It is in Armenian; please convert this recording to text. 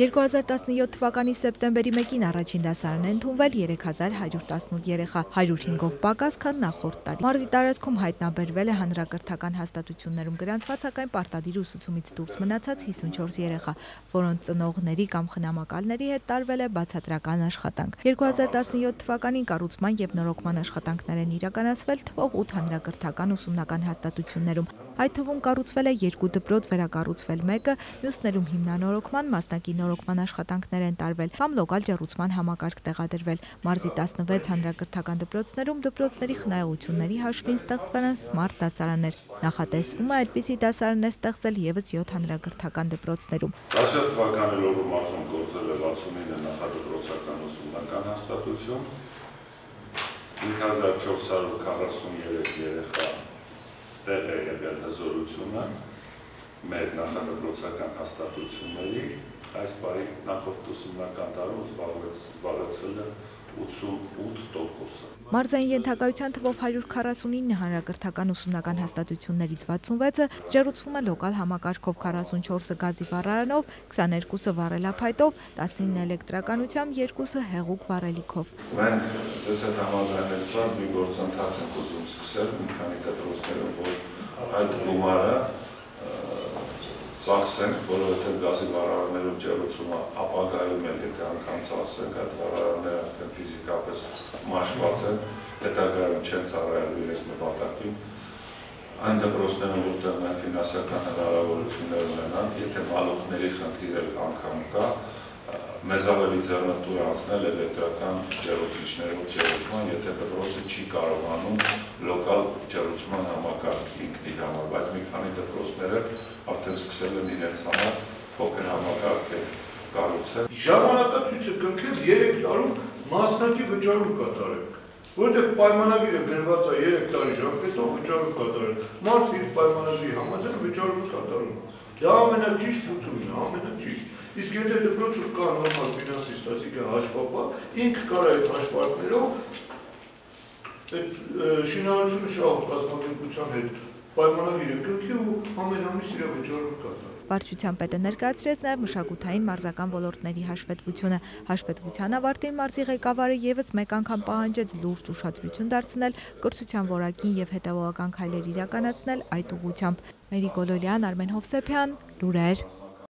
2017 թվականի սեպտեմբերի 1-ին առաջին դասարան է ընդունվել 3118 երեխա, 105-ով պակաս, քան նախորդ տարի։ Մարզի տարածքում հայտնաբերվել է հանրակրթական հաստատություններում գրանցված, սակայն պարտադիր ուսուցումից դուրս մնացած 54 երեխա, որոնց ծնողների կամ խնամակալների հետ տարվել է բացատրական աշխատանք։ 2017 թվականին կառուցման եւ նորոգման աշխատանքներ են իրականացվել թվով 8 հանրակրթական ուսումնական հաստատություններում։ Այդ թվում կառուցվել է երկու դպրոց, վերակառուցվել մեկը, մյուսներում հիմնանորոգման, մասնակի նորոգման աշխատանքներ են տարվել, կամ լոկալ ջեռուցման համակարգ տեղադրվել։ Մարզի 16 հանրակրթական դպրոցներում դպրոցների խնայողությունների հաշվին ստեղծվել են սմարթ դասարաններ։ Նախատեսվում է այդպիսի դասարան է ստեղծել եւս 7 հանրակրթական դպրոցներում։ 17 թվականի լոռու մարզում գործել է 69 նախադպրոցական ուսումնական հաստատություն, 5443 երեխա տեղ է եղել հզորությունը մեր նախադպրոցական հաստատությունների, այս բարի նախորդ ուսումնական տարում զբաղեցվել է 88%-ը։ Մարզային ենթակայության թվով 149 հանրակրթական ուսումնական հաստատություններից 66-ը ջերուցվում է լոկալ համակարգով, 44-ը գազի վառարանով, 22-ը վառելափայտով, 19 էլեկտրականությամբ, 2-ը հեղուկ վառելիքով։ Մենք ձեզ հետ համաձայնեցված մի գործընթաց ենք ուզում սկսել մի քանի դպրոցներում, որ այդ գումարը ծախսենք, որովհետև գազի վառարաններով ջերուցումը ապագայում էլ եթե անգամ ծախսենք, այդ վառարանները արդեն ֆիզիկապես մաշված են, հետագայում չեն ծառայելու իրենց նպատակին, այն դպրոցներում, որտեղ մենք ֆինանսական հնարավորություններ ունենանք, եթե մալուխների խնդիր էլ անգամ կա, մեզ ավելի ձեռնտու է անցնել էլեկտրական ջերուցիչներով ջերուցման, եթե դպրոցը չի կարողանում լոկալ ջերուցման համակարգ ինքն իր համար, բայց մի քանի դպրոցները արդեն սկսել են իրենց համար փոքր համակարգեր կառուցել։ Ժամանակացույցը կնքել 3 տարում մասնակի վճարում կատարենք որովհետև պայմանագիրը գրված է 3 տարի ժամկետով վճարում կատարել։ Մարդ իր պայմանագրի համաձայն վճարում կատարում։ Դա ամենաճիշտ լուծումն է, ամենաճիշտ։ Իսկ եթե դպրոցում կա նորմալ ֆինանսիստ, այսինքն հաշվապահ, ինքը կարող է հաշվարկներով այդ շինարարությունը շահող կազմակերպության հետ պայմանագիրը կնքի ու ամեն ամիս իր վճարում կատարի։ Վարչության պետը ներկայացրեց նաև մշակութային մարզական ոլորտների հաշվետվությունը։ Հաշվետվության ավարտին մարզի ղեկավարը եւս մեկ անգամ պահանջեց լուրջ ուշադրություն դարձնել կրթության որակին եւ հետեւողական քայլեր իրականացնել այդ ուղղությամբ։ Մերի Գոլորյան, Արմեն Հովսեփյան, լուրեր